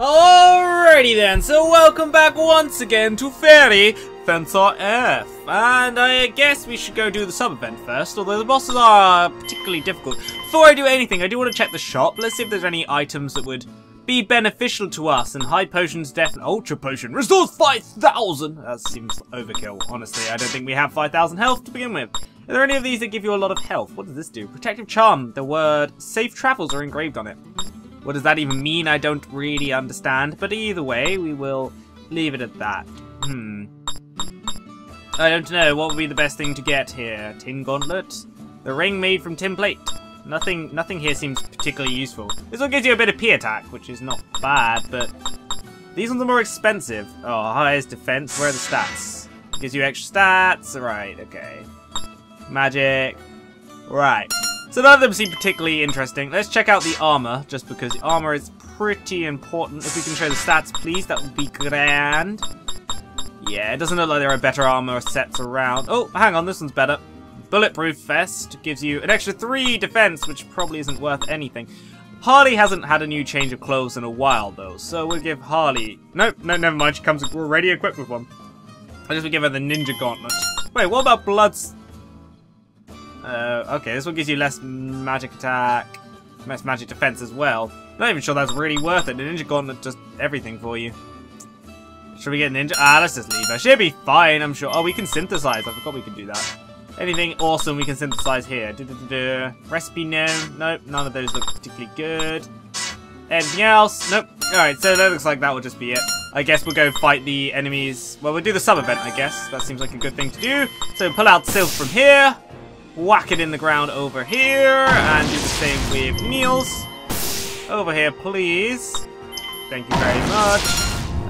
Alrighty then, so welcome back once again to Fairy Fencer F. And I guess we should go do the sub-event first, although the bosses are particularly difficult. Before I do anything, I do want to check the shop. Let's see if there's any items that would be beneficial to us. And High Potions, Death, and Ultra Potion restores 5,000! That seems overkill, honestly. I don't think we have 5,000 health to begin with. Are there any of these that give you a lot of health? What does this do? Protective Charm. The word Safe Travels are engraved on it. What does that even mean? I don't really understand. But either way, we will leave it at that. Hmm. I don't know. What would be the best thing to get here? Tin gauntlet? The ring made from tin plate. Nothing nothing here seems particularly useful. This one gives you a bit of P attack, which is not bad, but these ones are more expensive. Oh, highest defense. Where are the stats? Gives you extra stats. Right, okay. Magic. Right. So none of them seem particularly interesting. Let's check out the armor, just because the armor is pretty important. If we can show the stats, please, that would be grand. Yeah, it doesn't look like there are better armor sets around. Oh, hang on, this one's better. Bulletproof vest gives you an extra 3 defense, which probably isn't worth anything. Harley hasn't had a new change of clothes in a while, though, so we'll give Harley... Nope, no, never mind, she comes already equipped with one. I just will give her the Ninja Gauntlet. Wait, what about Blood's uh, okay, this one gives you less magic attack, less magic defense as well. Not even sure that's really worth it. The Ninja Gauntlet does everything for you. Should we get Ninja? Ah, let's just leave her. She'll be fine, I'm sure. Oh, we can synthesize. I forgot we could do that. Anything awesome we can synthesize here. Recipe, no. Nope, none of those look particularly good. Anything else? Nope. Alright, so that looks like that will just be it. I guess we'll go fight the enemies. Well, we'll do the sub-event, I guess. That seems like a good thing to do. So pull out Sylph from here whack it in the ground over here, and do the same with Niels. Over here, please. Thank you very much.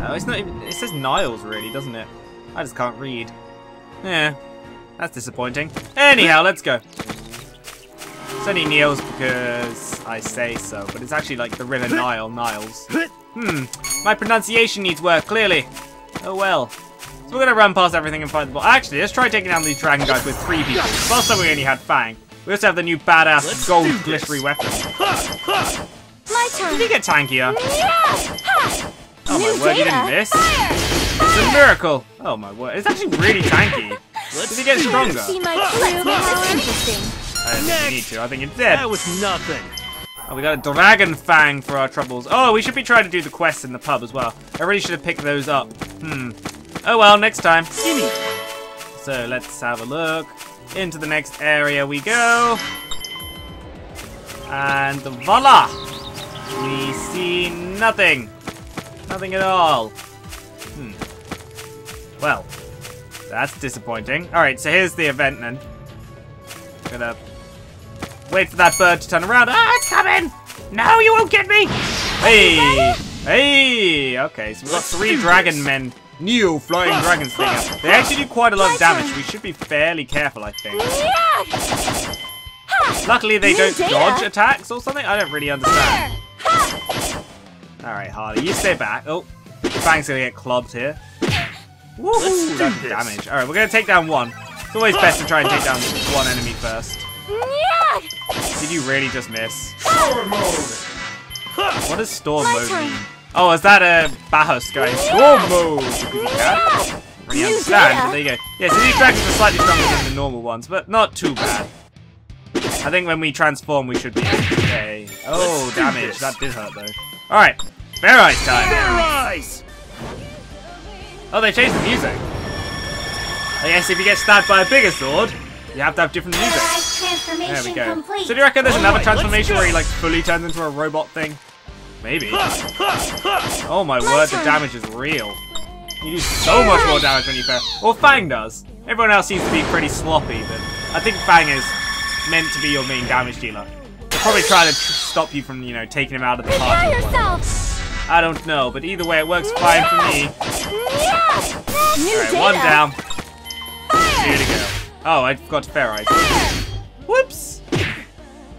Oh, it's not even, it says Niles, really, doesn't it? I just can't read. Yeah, that's disappointing. Anyhow, let's go. It's only Niels because I say so, but it's actually like the River Nile, Niles. Hmm, my pronunciation needs work, clearly. Oh well. So we're going to run past everything and find the boss. Actually, let's try taking down these dragon guys with three people. Last time we only had Fang. We also have the new badass let's gold glittery weapon. My turn. Did he get tankier? Oh my word, you didn't miss? It's a miracle. Oh my word, it's actually really tanky. Did he get stronger? See my That's interesting. I don't need to. I think it's dead. That was nothing. Oh, we got a dragon fang for our troubles. Oh, we should be trying to do the quests in the pub as well. I really should have picked those up. Hmm. Oh well, next time. So let's have a look. Into the next area we go. And voila! We see nothing. Nothing at all. Hmm. Well, that's disappointing. Alright, so here's the event then. Gonna wait for that bird to turn around. Ah, it's coming! No, you won't get me! Hey! Hey! Okay, so we've got three dragon men Neo flying dragons thing. They actually do quite a lot of damage. We should be fairly careful, I think. Luckily, they don't dodge attacks or something. I don't really understand. Alright, Harley, you stay back. Oh, Fang's gonna get clubbed here. Woohoo, that's damage. Alright, we're gonna take down one. It's always best to try and take down one enemy first. Did you really just miss? What does storm mode mean? Oh, is that uh, a Bauhaus guy? Storm mode! Really understand, but there you go. Yeah, so these dragons are slightly stronger than the normal ones, but not too bad. I think when we transform, we should be okay. Oh, damage. That did hurt, though. Alright, Fairize time. Fairize! Oh, they changed the music. I guess if you get stabbed by a bigger sword, you have to have different music. There we go. So do you reckon there's another transformation where he like fully turns into a robot thing? Maybe. Oh my word, the damage is real. You do so much more damage when you fail. Well, Fang does. Everyone else seems to be pretty sloppy, but I think Fang is meant to be your main damage dealer. They're probably trying to stop you from, you know, taking him out of the party. or whatever. yourself. I don't know, but either way, it works fine for me. Alright, one down. Here to go. Oh, I forgot to fairize. Whoops!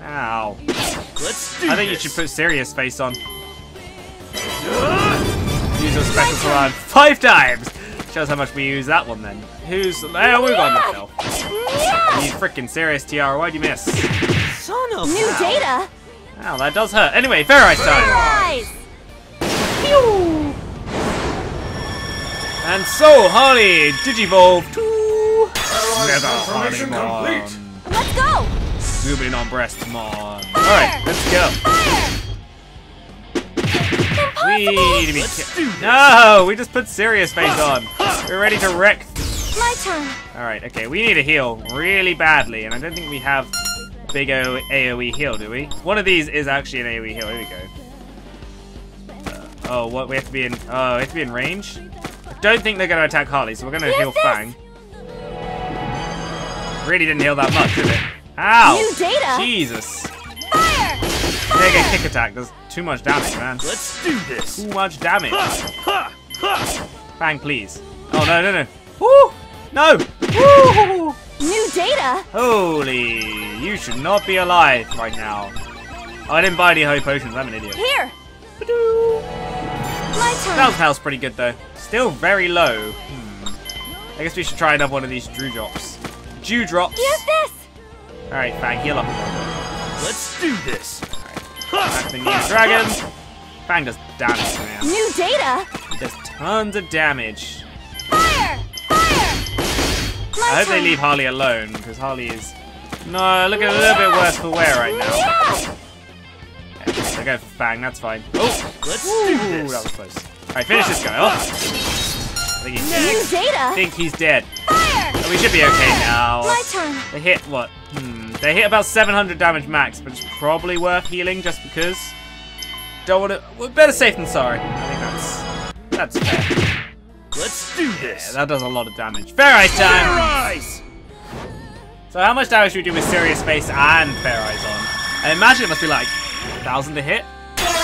Ow. Let's do I think you should put serious face on. Use your special command five times! Shows how much we use that one then. Who's. Oh, we've got enough health. You freaking serious, Tiara. Why'd you miss? Son of New a- data. Wow, that does hurt. Anyway, fairize time! Rise. Woo! And so, Harley, Digivolve to oh, Nether Harley Let's go! Zooming on breast, come on. Alright, let's go. We need to be ki- No! We just put serious face on. We're ready to wreck. My turn. Alright, okay, we need a heal really badly, and I don't think we have big o AoE heal, do we? One of these is actually an AoE heal. Here we go. Uh, oh, what? We have to be in. Oh, we have to be in range. I don't think they're going to attack Harley, so we're going to heal this. Fang. Really didn't heal that much, did it? Ow! New data. Jesus! Fire! They get kick attack. Does too much damage, man. Let's do this. Too much damage. Ha! Ha! Fang, please. Oh no, no, no! Woo! No! Woo! New data. Holy! You should not be alive right now. Oh, I didn't buy any holy potions. I'm an idiot. Here. My turn. Thousand health's pretty good though. Still very low. Hmm. I guess we should try another one of these Drew drops. Dew drops. Use this. All right, Fang, heal up. Let's do this. Back to the new dragon. Fang does damage, man. New data. He does tons of damage. Fire! Fire! My I hope they leave Harley alone because Harley is no looking a little bit worse for wear right now. Yeah. I go for Fang. That's fine. Oh, Let's Ooh, do that this. was close. All right, finish this guy off. I think he's New dead. I data. think he's dead. Fire! We should be okay now. My turn. They hit what? Hmm. They hit about 700 damage max, but it's probably worth healing just because. Don't want to. We're better safe than sorry. I think that's that's fair. Let's do this. Yeah, this. that does a lot of damage. Fairize time. Rise. So how much damage should we do with Serious Face and Fairize on? I imagine it must be like a thousand to hit.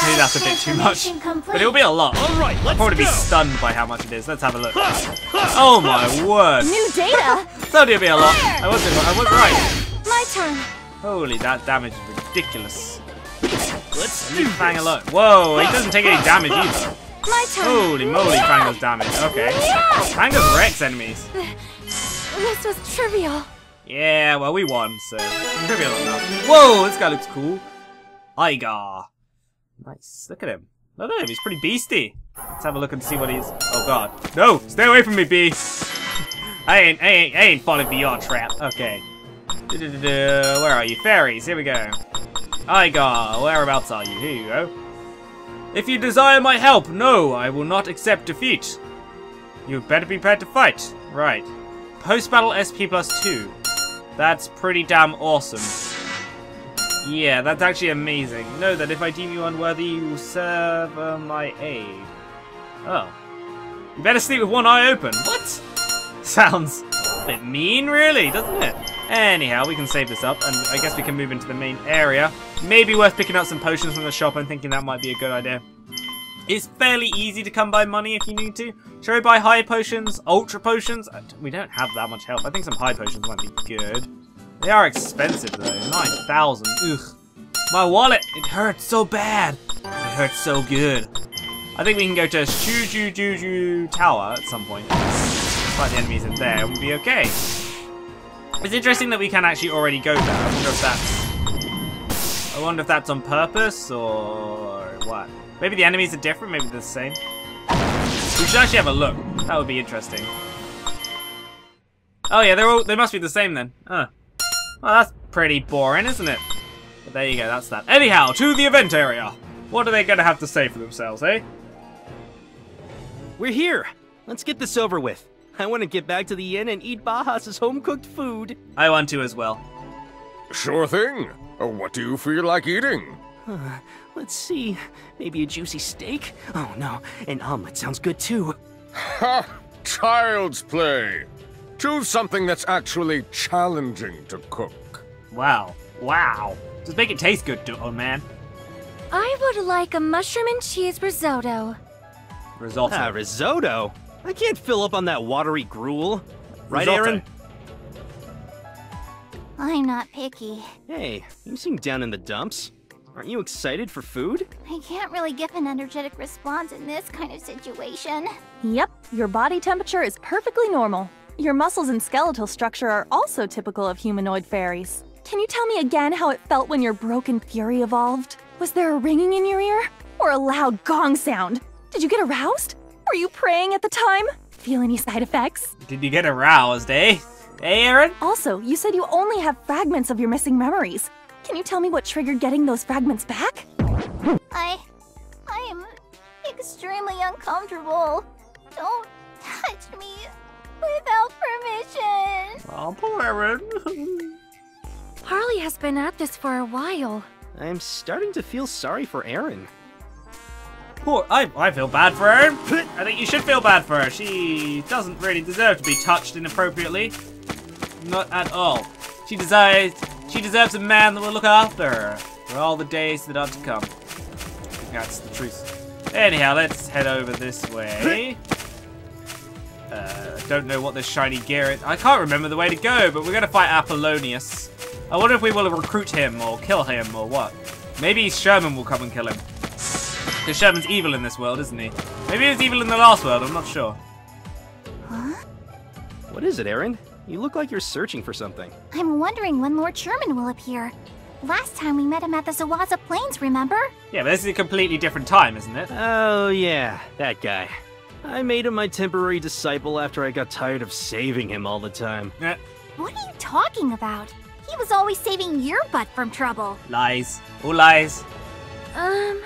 Maybe that's a bit too much, but it'll be a lot. All right, let's Probably be go. stunned by how much it is. Let's have a look. Ha! Ha! Oh my word! New data. Thought it'd be a lot. I wasn't. I was right. My turn. Holy, that damage is ridiculous. Let's do Leave this. Fang alone. Whoa, he doesn't take any damage either. My turn. Holy moly, Fang damage. Okay. Yeah. Fang wrecks enemies. This was trivial. Yeah, well, we won, so trivial enough. Whoa, this guy looks cool. Igar. Nice. Look at him. Look at him. He's pretty beasty. Let's have a look and see what he's. Oh God. No! Stay away from me, bee. I ain't, I ain't, I ain't falling for your trap. Okay. Du-du-du-du. Where are you, fairies? Here we go. Igar, whereabouts are you? Here you go. If you desire my help, no, I will not accept defeat. You better be prepared to fight. Right. Post-battle SP plus 2. That's pretty damn awesome. Yeah, that's actually amazing. Know that if I deem you unworthy, you will serve uh, my aid. Oh. You better sleep with one eye open. What? Sounds a bit mean, really, doesn't it? Anyhow, we can save this up, and I guess we can move into the main area. Maybe worth picking up some potions from the shop. I'm thinking that might be a good idea. It's fairly easy to come by money if you need to. Shall we buy high potions, ultra potions? Uh, We don't have that much health. I think some high potions might be good. They are expensive though, 9,000. Ugh. My wallet, it hurts so bad. It hurts so good. I think we can go to Shuju Juju Tower at some point. Fight the enemies in there, we'll be okay. It's interesting that we can actually already go there. I wonder if that's... I wonder if that's on purpose or what. Maybe the enemies are different, maybe they're the same. We should actually have a look. That would be interesting. Oh yeah, they're all they must be the same then. Huh. Well, that's pretty boring, isn't it? But there you go, that's that. Anyhow, to the event area. What are they gonna have to say for themselves, eh? We're here. Let's get this over with. I want to get back to the inn and eat Bajas' home cooked food. I want to as well. Sure thing. Uh, What do you feel like eating? Let's see. Maybe a juicy steak? Oh no, an omelet sounds good too. Ha! Child's play. Choose something that's actually challenging to cook. Wow. Wow. Just make it taste good, do- oh man. I would like a mushroom and cheese risotto. Risotto. Ah, risotto. I can't fill up on that watery gruel. Right, Risotto. Eryn? I'm not picky. Hey, you seem down in the dumps. Aren't you excited for food? I can't really give an energetic response in this kind of situation. Yep, your body temperature is perfectly normal. Your muscles and skeletal structure are also typical of humanoid fairies. Can you tell me again how it felt when your broken fury evolved? Was there a ringing in your ear? Or a loud gong sound? Did you get aroused? Were you praying at the time? Feel any side effects? Did you get aroused, eh? Hey, Eryn? Also, you said you only have fragments of your missing memories. Can you tell me what triggered getting those fragments back? I. I am extremely uncomfortable. Don't touch me without permission. Oh, poor Eryn. Harley has been at this for a while. I'm starting to feel sorry for Eryn. poor. I, I feel bad for her. I think you should feel bad for her. She doesn't really deserve to be touched inappropriately. Not at all. She deserves. She deserves a man that will look after her for all the days that are to come. That's the truth. Anyhow, let's head over this way. Uh, I don't know what this shiny gear is. I can't remember the way to go, but we're going to fight Apollonius. I wonder if we will recruit him or kill him or what. Maybe Sherman will come and kill him. Because Sherman's evil in this world, isn't he? Maybe he was evil in the last world, I'm not sure. What is it, Eryn? You look like you're searching for something. I'm wondering when Lord Sherman will appear. Last time we met him at the Zawaza Plains, remember? Yeah, but this is a completely different time, isn't it? Oh, yeah, that guy. I made him my temporary disciple after I got tired of saving him all the time. Eh, What are you talking about? He was always saving your butt from trouble. lies. Who lies. Um,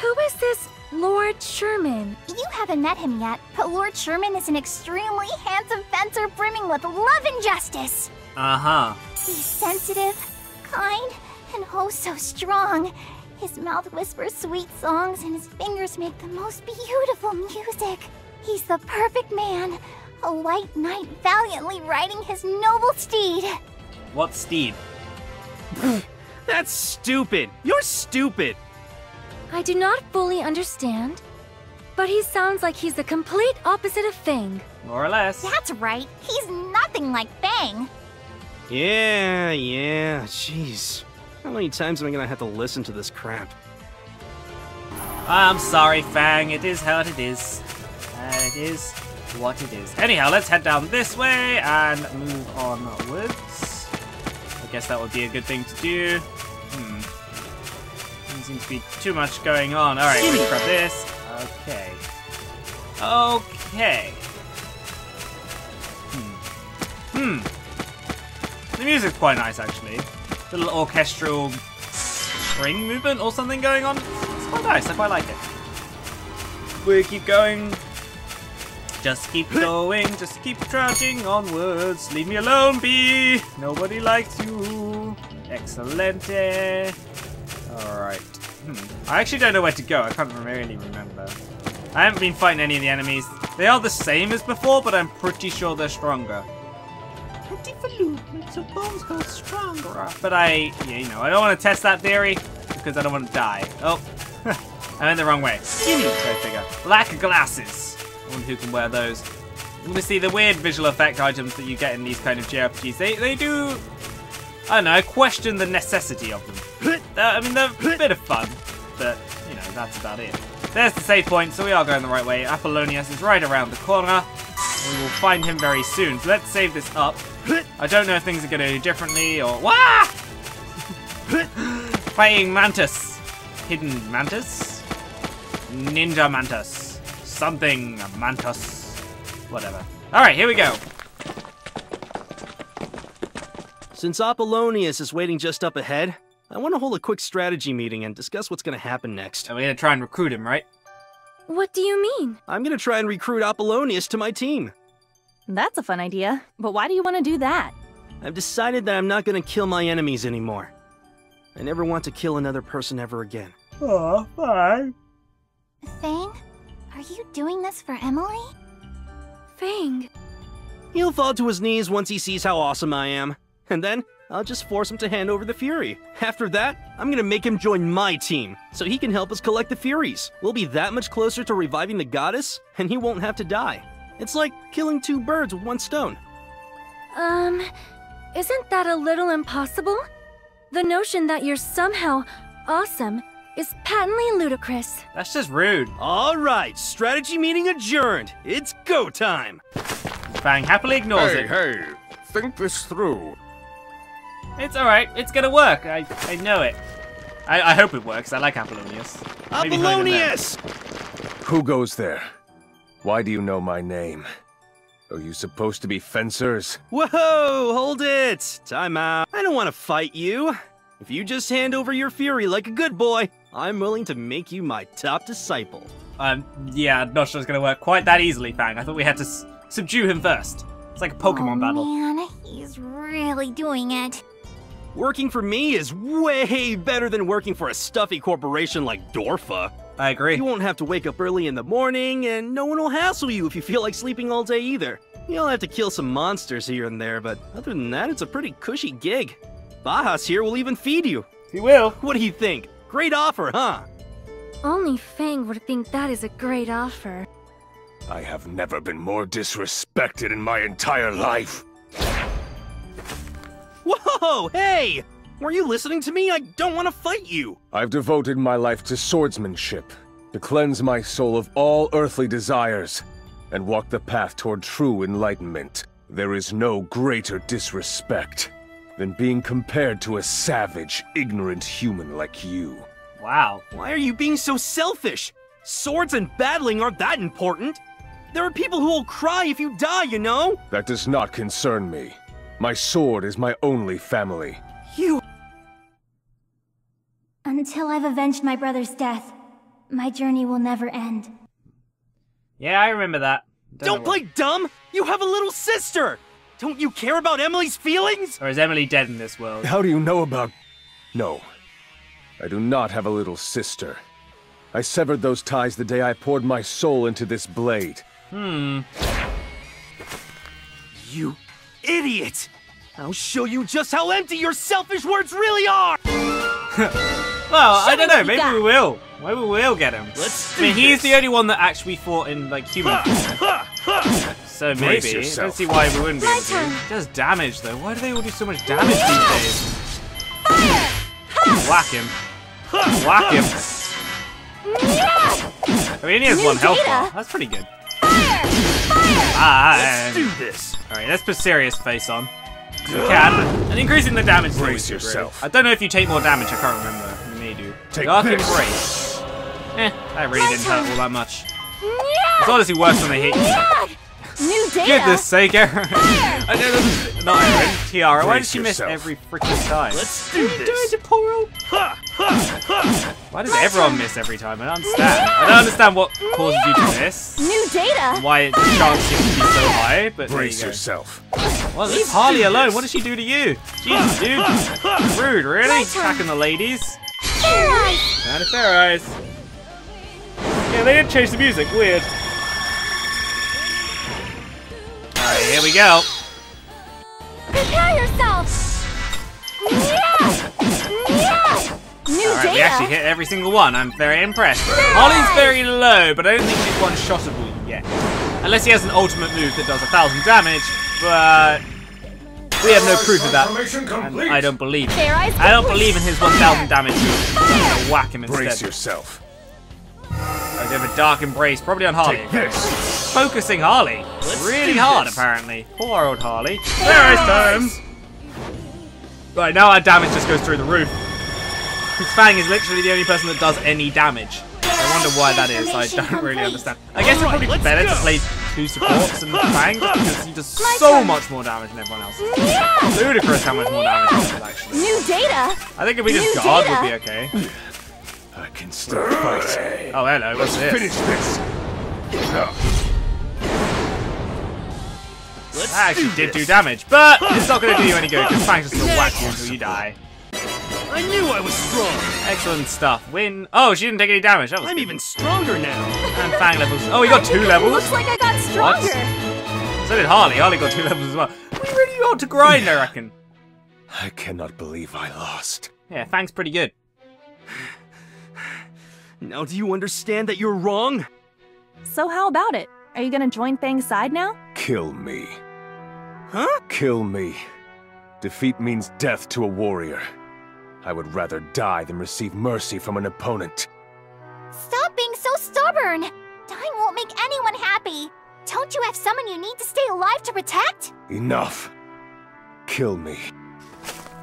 who is this Lord Sherman? You haven't met him yet, but Lord Sherman is an extremely handsome fencer brimming with love and justice. Uh-huh. He's sensitive, kind, and oh so strong. His mouth whispers sweet songs and his fingers make the most beautiful music. He's the perfect man, a white knight valiantly riding his noble steed. What steed? That's stupid! You're stupid! I do not fully understand, but he sounds like he's the complete opposite of Fang. More or less. That's right, he's nothing like Bang. Yeah, yeah, jeez. How many times am I gonna have to listen to this crap? I'm sorry, Fang. It is how it is. And it is what it is. Anyhow, let's head down this way and move onwards. I guess that would be a good thing to do. Hmm. Doesn't seem to be too much going on. Alright, let's grab this. Okay. Okay. Hmm. Hmm. The music's quite nice, actually. Little orchestral string movement or something going on. It's quite nice. I quite like it. We keep going. Just keep going. Just keep trudging onwards. Leave me alone, bee. Nobody likes you. Excelente. Alright. Hmm. I actually don't know where to go. I can't really remember. I haven't been fighting any of the enemies. They are the same as before, but I'm pretty sure they're stronger. Flute makes your bones stronger. But I, yeah, you know, I don't want to test that theory because I don't want to die. Oh, I went the wrong way. Skinny, Go figure. Black glasses. I wonder who can wear those. Obviously, the weird visual effect items that you get in these kind of JRPGs, they, they do, I don't know, I question the necessity of them. Uh, I mean, they're a bit of fun, but, you know, that's about it. There's the save point, so we are going the right way. Apollonius is right around the corner. We will find him very soon. So let's save this up. I don't know if things are going to do differently or... Wah! Fighting Mantis. Hidden Mantis? Ninja Mantis. Something Mantis. Whatever. Alright, here we go. Since Apollonius is waiting just up ahead, I want to hold a quick strategy meeting and discuss what's gonna happen next. And we're going to try and recruit him, right? What do you mean? I'm gonna try and recruit Apollonius to my team. That's a fun idea, but why do you want to do that? I've decided that I'm not gonna kill my enemies anymore. I never want to kill another person ever again. Oh, fine. Fang, are you doing this for Emily? Fang. He'll fall to his knees once he sees how awesome I am. And then, I'll just force him to hand over the Fury. After that, I'm gonna make him join my team, so he can help us collect the Furies. We'll be that much closer to reviving the goddess, and he won't have to die. It's like killing two birds with one stone. Um, isn't that a little impossible? The notion that you're somehow awesome is patently ludicrous. That's just rude. Alright, strategy meeting adjourned. It's go time. Fang happily ignores Hey, it. hey, think this through. It's alright. It's gonna work. I, I know it. I, I hope it works. I like Apollonius. Maybe something in there. Apollonius! Who goes there? Why do you know my name? Are you supposed to be fencers? Whoa, hold it! Time out. I don't want to fight you. If you just hand over your fury like a good boy, I'm willing to make you my top disciple. Um, yeah, not sure it's gonna work quite that easily, Fang. I thought we had to s- subdue him first. It's like a Pokemon oh, battle. man, he's really doing it. Working for me is way better than working for a stuffy corporation like Dorfa. I agree. You won't have to wake up early in the morning, and no one will hassle you if you feel like sleeping all day either. You'll have to kill some monsters here and there, but other than that, it's a pretty cushy gig. Bajas here will even feed you. He will. What do you think? Great offer, huh? Only Fang would think that is a great offer. I have never been more disrespected in my entire life. Whoa, hey! Were you listening to me? I don't want to fight you. I've devoted my life to swordsmanship, to cleanse my soul of all earthly desires, and walk the path toward true enlightenment. There is no greater disrespect than being compared to a savage, ignorant human like you. Wow. Why are you being so selfish? Swords and battling aren't that important. There are people who will cry if you die, you know? That does not concern me. My sword is my only family. You. Until I've avenged my brother's death, my journey will never end. Yeah, I remember that. Don't know play dumb! You have a little sister! Don't you care about Emily's feelings? Or is Emily dead in this world? How do you know about... No. I do not have a little sister. I severed those ties the day I poured my soul into this blade. Hmm. You idiot! I'll show you just how empty your selfish words really are! Well, I Show me don't know. Maybe got. we will. Maybe we will get him. Let's I mean, he's this. the only one that actually fought in like human. So maybe. I don't see why we wouldn't be My able to. turn. Does damage though. Why do they all do so much damage these days? Whack him. Whack him. I mean, he has New one health bar. That's pretty good. Ah, Let's do this. Alright, let's put serious face on. We can. And increasing the damage. Brace always good, yourself. I don't know if you take more damage, I can't remember. You may do. Take Dark this. Embrace. Eh, that really My didn't hurt turn. all that much. It's honestly worse when they hit you. New data! Goodness sake, Eryn. I know this not Eryn, Tiara. Why did Brace she miss every freaking time? Let's do What are you doing this. to poor old! Why does everyone miss every time? I don't understand. I don't understand what causes you to miss. New data! Why the chance seems to be so high, but there you Brace go. yourself. Well, leave Harley alone. What did she do to you? Jesus, dude. Rude, really? Attacking the ladies? Not a fairize. Yeah, they did change the music. Weird. Alright, here we go. Prepare yourself! Yeah! Yeah! New Alright, data! we actually hit every single one. I'm very impressed. Harley's very low, but I don't think she's one-shottable yet. Unless he has an ultimate move that does a thousand damage, but we have no proof of that. And I don't believe it. Fairize I don't believe in his 1,000 damage I'm gonna whack him instead. Brace yourself. Oh, I have a dark embrace, probably on Harley. Focusing Harley. Let's really hard, this. apparently. Poor old Harley. There is time. Right, now our damage just goes through the roof. His Fang is literally the only person that does any damage. I wonder why that is. I don't really understand. I guess it's Alright, probably let's better to play two supports and Fang because he does so much more damage than everyone else. Yeah! Ludicrous how much more damage he does, actually. New data! I think if we just New guard data. would be okay. I can still fight. Oh, hello, what's this? Finish this. Let's That actually did this. do damage, but it's not going to do you any good because Fang's just going to whack you until you die. I knew I was strong. Excellent stuff. Win. Oh, she didn't take any damage. That was I'm good. even stronger now. And Fang levels. Oh, he got two levels. Looks like I got What? stronger. So did Harley. Harley got two levels as well. We really ought to grind, I reckon. I cannot believe I lost. Yeah, Fang's pretty good. Now do you understand that you're wrong? So how about it? Are you gonna join Fang's side now? Kill me. Huh? Kill me. Defeat means death to a warrior. I would rather die than receive mercy from an opponent. Stop being so stubborn! Dying won't make anyone happy! Don't you have someone you need to stay alive to protect? Enough! Kill me.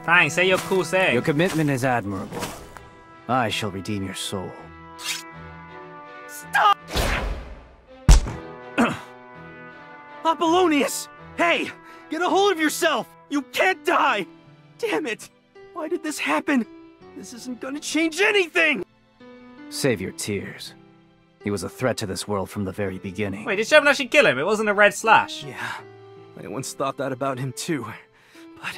Fine, say your cool say. Your commitment is admirable. I shall redeem your soul. Stop! Apollonius! Hey! Get a hold of yourself! You can't die! Damn it! Why did this happen? This isn't gonna change anything! Save your tears. He was a threat to this world from the very beginning. Wait, did Sherman actually kill him? It wasn't a red slash. Yeah, I once thought that about him too. But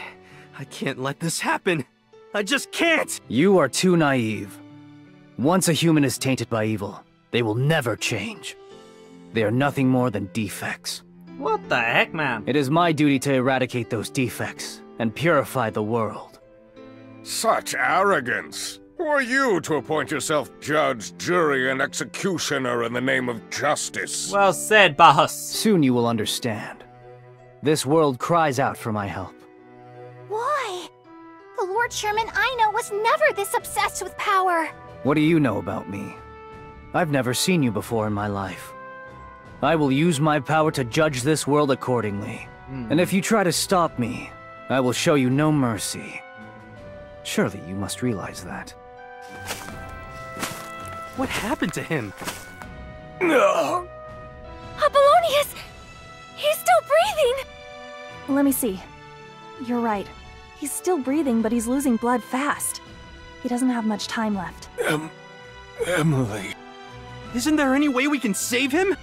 I can't let this happen. I just can't! You are too naive. Once a human is tainted by evil, they will never change. They are nothing more than defects. What the heck, man? It is my duty to eradicate those defects and purify the world. Such arrogance! Who are you to appoint yourself judge, jury, and executioner in the name of justice? Well said, boss. Soon you will understand. This world cries out for my help. Why? The Lord Sherman I know was never this obsessed with power. What do you know about me? I've never seen you before in my life. I will use my power to judge this world accordingly. Hmm. And if you try to stop me, I will show you no mercy. Surely you must realize that. What happened to him? No! Apollonius! He's still breathing! Let me see. You're right. He's still breathing, but he's losing blood fast. He doesn't have much time left. Em Emily. Isn't there any way we can save him?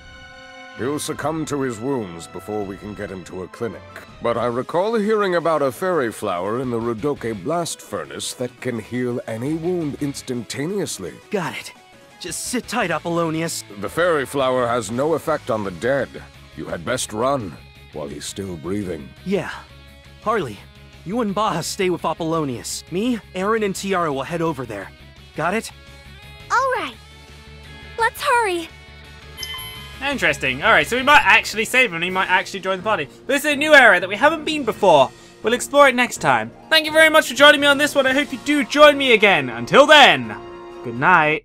He'll succumb to his wounds before we can get him to a clinic. But I recall hearing about a fairy flower in the Rudoke blast furnace that can heal any wound instantaneously. Got it. Just sit tight, Apollonius. The fairy flower has no effect on the dead. You had best run while he's still breathing. Yeah. Harley, you and Baja stay with Apollonius. Me, Eryn, and Tiara will head over there. Got it? All right. Let's hurry! Interesting. Alright, so we might actually save him he might actually join the party. This is a new area that we haven't been before. We'll explore it next time. Thank you very much for joining me on this one. I hope you do join me again. Until then, good night.